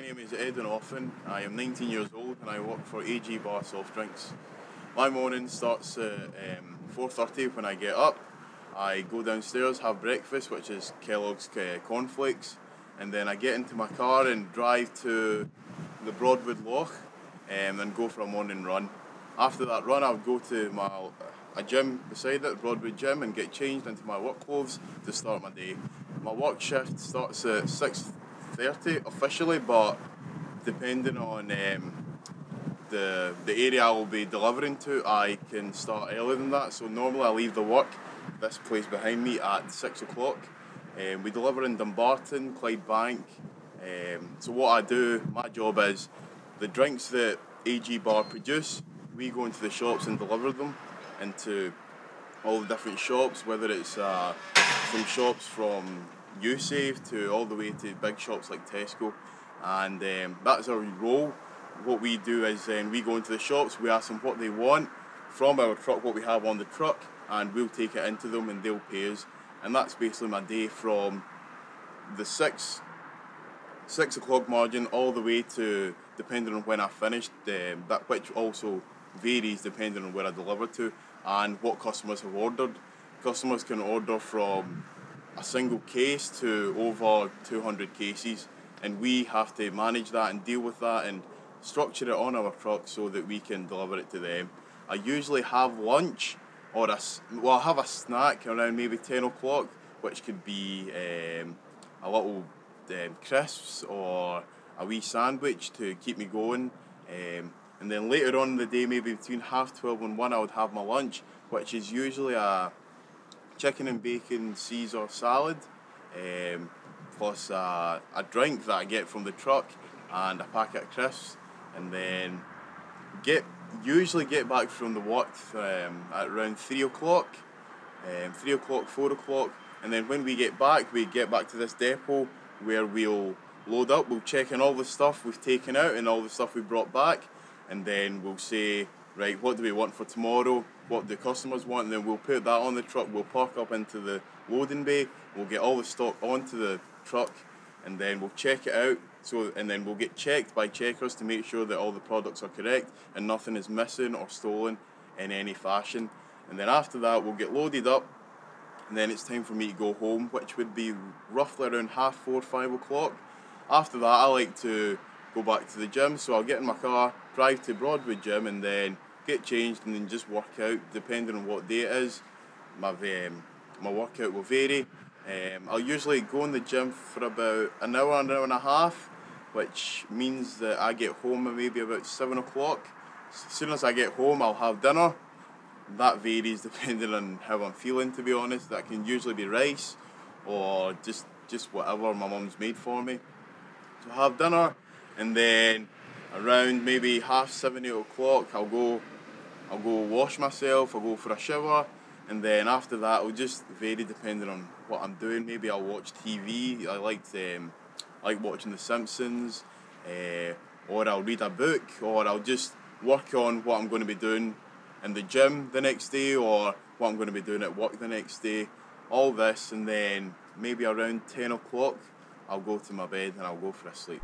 name is Edwin Offin. I am 19 years old and I work for AG Barr Soft Drinks. My morning starts at um, 4.30 when I get up. I go downstairs, have breakfast, which is Kellogg's uh, cornflakes, and then I get into my car and drive to the Broadwood Loch um, and go for a morning run. After that run, I'll go to my a gym beside it, Broadwood Gym, and get changed into my work clothes to start my day. My work shift starts at 6.30 officially, but depending on um, the, the area I will be delivering to, I can start earlier than that. So normally I leave the work, this place behind me, at 6 o'clock. Um, we deliver in Dumbarton, Clydebank. Um, so what I do, my job is the drinks that AG Barr produce, we go into the shops and deliver them into all the different shops, whether it's uh, from shops from USAVE to all the way to big shops like Tesco. And um, that's our role. What we do is um, we go into the shops, we ask them what they want from our truck, what we have on the truck, and we'll take it into them and they'll pay us. And that's basically my day from the six six o'clock margin all the way to depending on when I finished, um, that which also varies depending on where I deliver to and what customers have ordered. Customers can order from a single case to over 200 cases, and we have to manage that and deal with that and structure it on our truck so that we can deliver it to them. I usually have lunch or a, well, have a snack around maybe 10 o'clock, which could be um, a little um, crisps or a wee sandwich to keep me going. Um, and then later on in the day, maybe between half 12 and 1, I would have my lunch, which is usually a chicken and bacon Caesar salad, um, plus a, a drink that I get from the truck and a packet of crisps. And then get usually get back from the work um, at around 3 o'clock, um, 3 o'clock, 4 o'clock. And then when we get back, we get back to this depot where we'll load up, we'll check in all the stuff we've taken out and all the stuff we brought back and then we'll say, right, what do we want for tomorrow? What the customers want, and then we'll put that on the truck. We'll park up into the loading bay. We'll get all the stock onto the truck, and then we'll check it out. So, and then we'll get checked by checkers to make sure that all the products are correct and nothing is missing or stolen in any fashion. And then after that, we'll get loaded up, and then it's time for me to go home, which would be roughly around half four, five o'clock. After that, I like to go back to the gym. So I'll get in my car, drive to Broadwood Gym, and then get changed and then just work out depending on what day it is. My um, my workout will vary. Um, I'll usually go in the gym for about an hour, an hour and a half, which means that I get home maybe about seven o'clock. As soon as I get home, I'll have dinner. That varies depending on how I'm feeling. To be honest, that can usually be rice or just just whatever my mum's made for me. So I have dinner, and then around maybe half seven, eight o'clock, I'll go, I'll go wash myself, I'll go for a shower, and then after that, it'll just vary depending on what I'm doing. Maybe I'll watch TV. I like um, like watching The Simpsons, uh, or I'll read a book, or I'll just work on what I'm going to be doing in the gym the next day, or what I'm going to be doing at work the next day. All this, and then maybe around ten o'clock, I'll go to my bed and I'll go for a sleep.